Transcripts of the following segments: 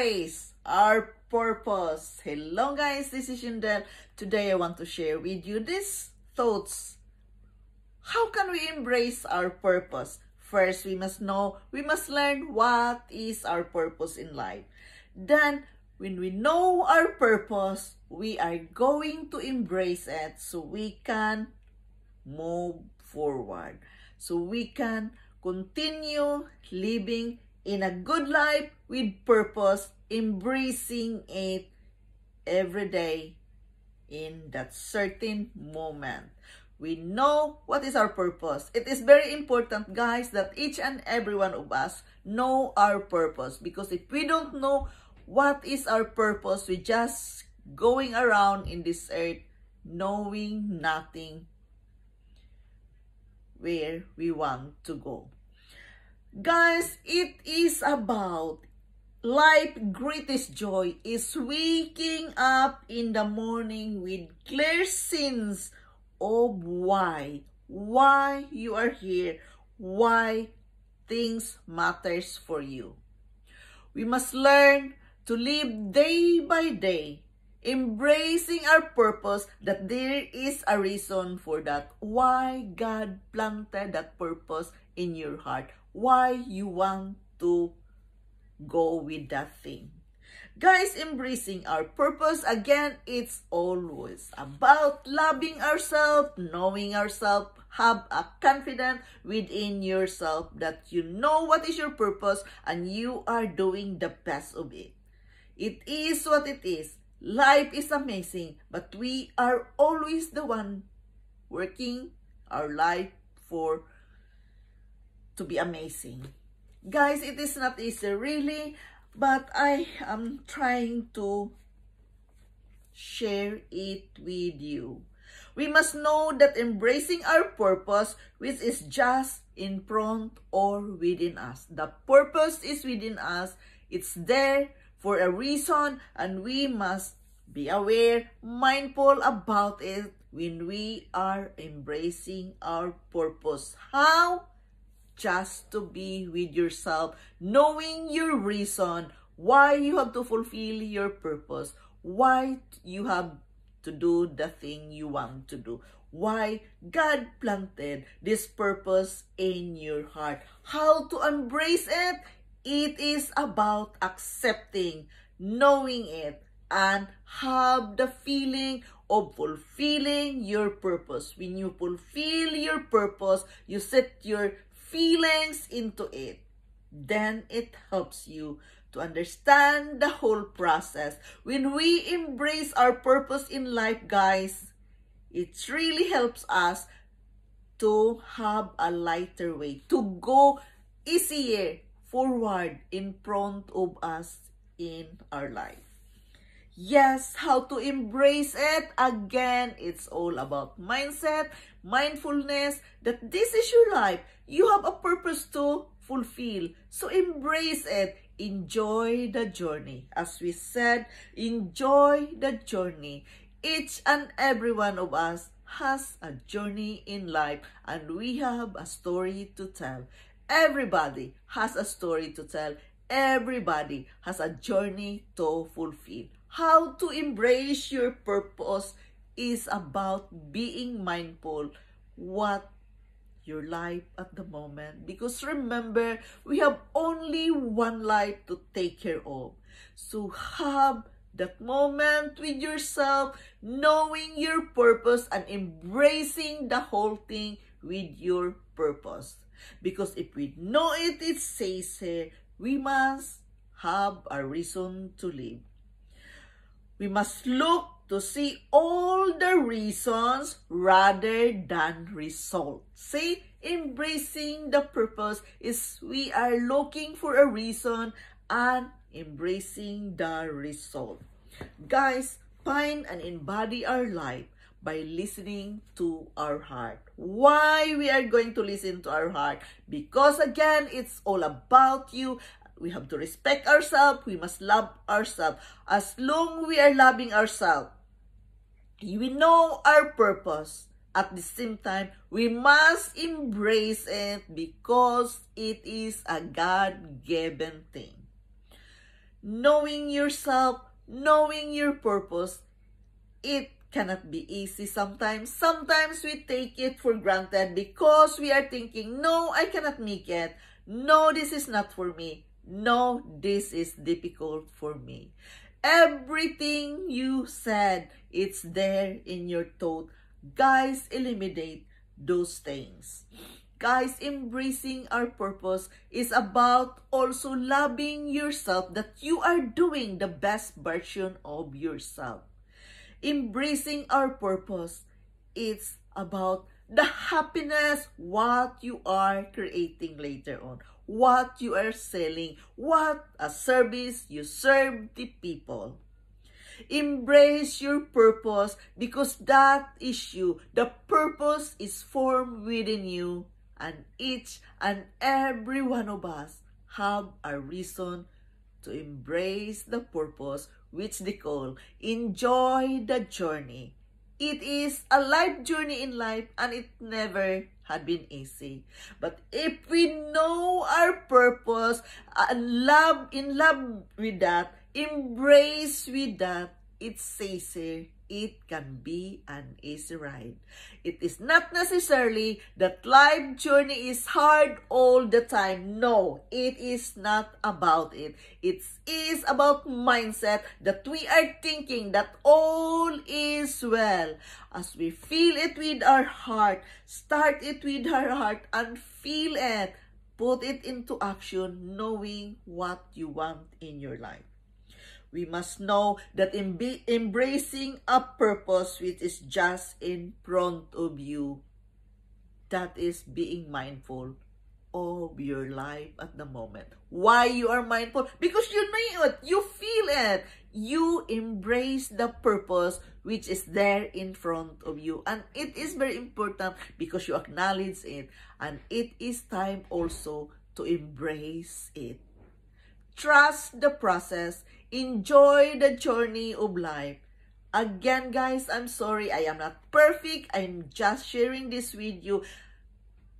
embrace our purpose. Hello guys, this is Yundel. Today I want to share with you these thoughts. How can we embrace our purpose? First, we must know, we must learn what is our purpose in life. Then, when we know our purpose, we are going to embrace it so we can move forward. So we can continue living in a good life with purpose, embracing it every day in that certain moment. We know what is our purpose. It is very important, guys, that each and every one of us know our purpose. Because if we don't know what is our purpose, we're just going around in this earth knowing nothing where we want to go. Guys, it is about life greatest joy is waking up in the morning with clear sense of why, why you are here, why things matters for you. We must learn to live day by day embracing our purpose that there is a reason for that why God planted that purpose in your heart why you want to go with that thing. Guys embracing our purpose again it's always about loving ourselves knowing ourselves have a confidence within yourself that you know what is your purpose and you are doing the best of it. It is what it is. Life is amazing, but we are always the one working our life for to be amazing. Guys, it is not easy really, but I am trying to share it with you. We must know that embracing our purpose, which is just in front or within us. The purpose is within us. It's there for a reason and we must be aware, mindful about it when we are embracing our purpose. How? Just to be with yourself, knowing your reason, why you have to fulfill your purpose, why you have to do the thing you want to do, why God planted this purpose in your heart, how to embrace it, it is about accepting, knowing it, and have the feeling of fulfilling your purpose. When you fulfill your purpose, you set your feelings into it. Then it helps you to understand the whole process. When we embrace our purpose in life, guys, it really helps us to have a lighter way, to go easier forward in front of us in our life. Yes, how to embrace it. Again, it's all about mindset, mindfulness, that this is your life. You have a purpose to fulfill. So embrace it. Enjoy the journey. As we said, enjoy the journey. Each and every one of us has a journey in life and we have a story to tell. Everybody has a story to tell. Everybody has a journey to fulfill. How to embrace your purpose is about being mindful what your life at the moment. Because remember, we have only one life to take care of. So have that moment with yourself, knowing your purpose and embracing the whole thing with your purpose. Because if we know it, it says here, we must have a reason to live. We must look to see all the reasons rather than results. See, embracing the purpose is we are looking for a reason and embracing the result. Guys, find and embody our life by listening to our heart. Why we are going to listen to our heart? Because again, it's all about you. We have to respect ourselves. We must love ourselves. As long we are loving ourselves, we know our purpose. At the same time, we must embrace it because it is a God-given thing. knowing yourself, knowing your purpose, it cannot be easy sometimes. Sometimes we take it for granted because we are thinking, no, I cannot make it. No, this is not for me. No, this is difficult for me. Everything you said, it's there in your thought. Guys, eliminate those things. Guys, embracing our purpose is about also loving yourself that you are doing the best version of yourself. Embracing our purpose, it's about the happiness what you are creating later on, what you are selling, what a service you serve the people. Embrace your purpose because that is you. The purpose is formed within you and each and every one of us have a reason to embrace the purpose which they call enjoy the journey. It is a life journey in life and it never had been easy. But if we know our purpose and love in love with that, embrace with that, it says here, it can be an easy ride. It is not necessarily that life journey is hard all the time. No, it is not about it. It is about mindset that we are thinking that all is well. As we feel it with our heart, start it with our heart and feel it. Put it into action knowing what you want in your life. We must know that embracing a purpose which is just in front of you, that is being mindful of your life at the moment. Why you are mindful? Because you know it. You feel it. You embrace the purpose which is there in front of you. And it is very important because you acknowledge it. And it is time also to embrace it. Trust the process Enjoy the journey of life. Again, guys, I'm sorry. I am not perfect. I'm just sharing this with you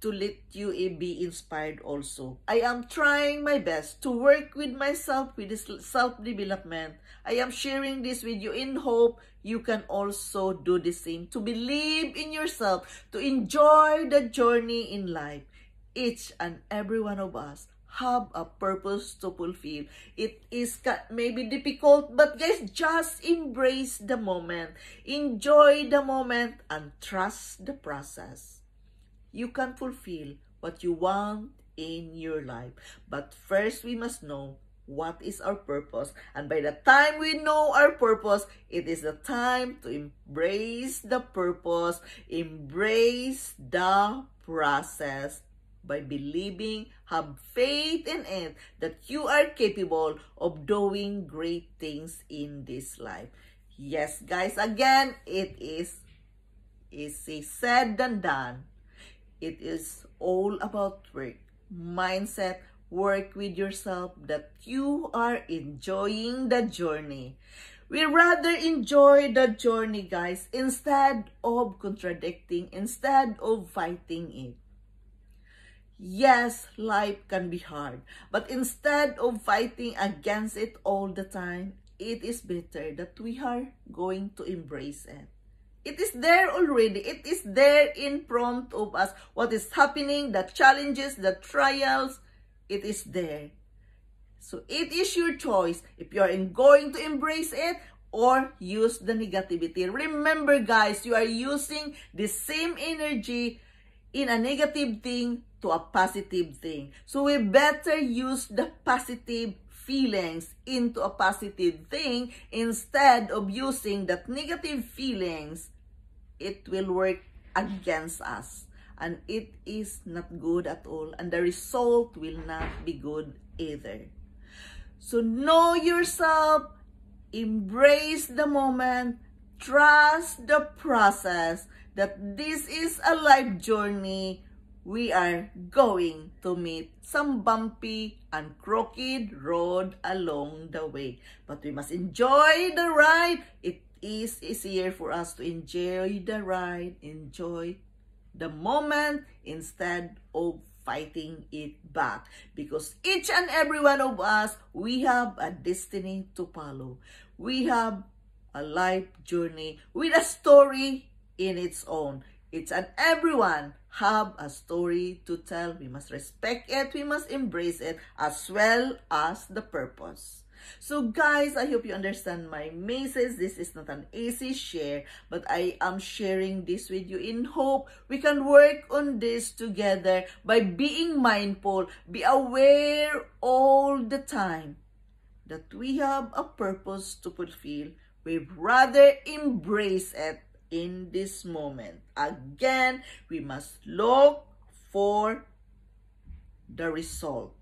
to let you eh, be inspired also. I am trying my best to work with myself with this self-development. I am sharing this with you in hope you can also do the same. To believe in yourself, to enjoy the journey in life. Each and every one of us have a purpose to fulfill. It is maybe difficult, but guys, just embrace the moment. Enjoy the moment and trust the process. You can fulfill what you want in your life. But first, we must know what is our purpose. And by the time we know our purpose, it is the time to embrace the purpose, embrace the process, by believing, have faith in it that you are capable of doing great things in this life. Yes, guys, again, it is easy said than done. It is all about work, mindset, work with yourself that you are enjoying the journey. We rather enjoy the journey, guys, instead of contradicting, instead of fighting it. Yes, life can be hard, but instead of fighting against it all the time, it is better that we are going to embrace it. It is there already. It is there in front of us. What is happening, the challenges, the trials, it is there. So it is your choice if you are going to embrace it or use the negativity. Remember guys, you are using the same energy in a negative thing to a positive thing. So we better use the positive feelings into a positive thing instead of using that negative feelings. It will work against us. And it is not good at all. And the result will not be good either. So know yourself. Embrace the moment. Trust the process that this is a life journey we are going to meet some bumpy and crooked road along the way. But we must enjoy the ride. It is easier for us to enjoy the ride, enjoy the moment instead of fighting it back. Because each and every one of us, we have a destiny to follow. We have a life journey with a story in its own. It's an everyone have a story to tell. We must respect it. We must embrace it as well as the purpose. So guys, I hope you understand my message. This is not an easy share, but I am sharing this with you in hope we can work on this together by being mindful, be aware all the time that we have a purpose to fulfill. We rather embrace it in this moment. Again, we must look for the result.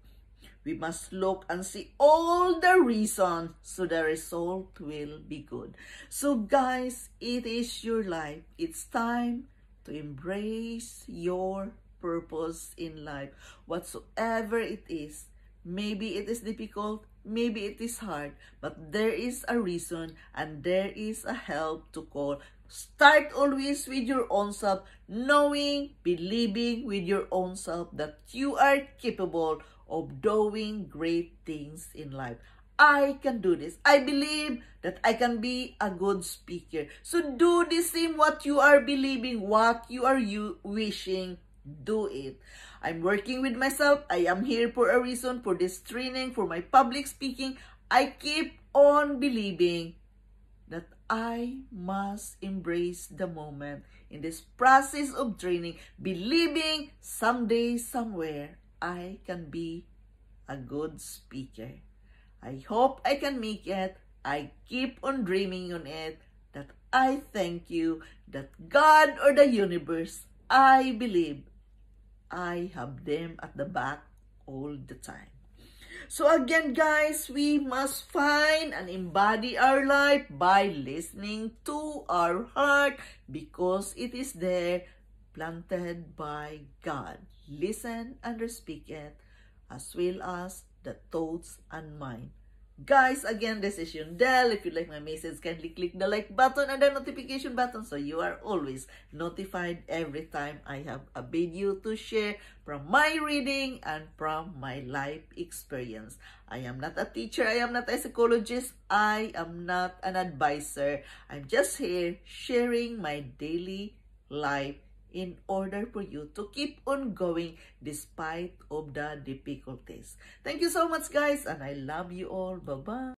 We must look and see all the reasons so the result will be good. So guys, it is your life. It's time to embrace your purpose in life. Whatsoever it is, maybe it is difficult, maybe it is hard, but there is a reason and there is a help to call. Start always with your own self, knowing, believing with your own self that you are capable of doing great things in life. I can do this. I believe that I can be a good speaker. So do the same what you are believing, what you are you wishing, do it. I'm working with myself. I am here for a reason, for this training, for my public speaking. I keep on believing I must embrace the moment in this process of training, believing someday, somewhere, I can be a good speaker. I hope I can make it. I keep on dreaming on it. That I thank you that God or the universe, I believe, I have them at the back all the time. So again, guys, we must find and embody our life by listening to our heart because it is there planted by God. Listen and respect it as well as the thoughts and mind. Guys, again, this is Yundel. If you like my message, kindly click the like button and the notification button so you are always notified every time I have a video to share from my reading and from my life experience. I am not a teacher. I am not a psychologist. I am not an advisor. I'm just here sharing my daily life in order for you to keep on going despite of the difficulties. Thank you so much guys and I love you all. Bye-bye.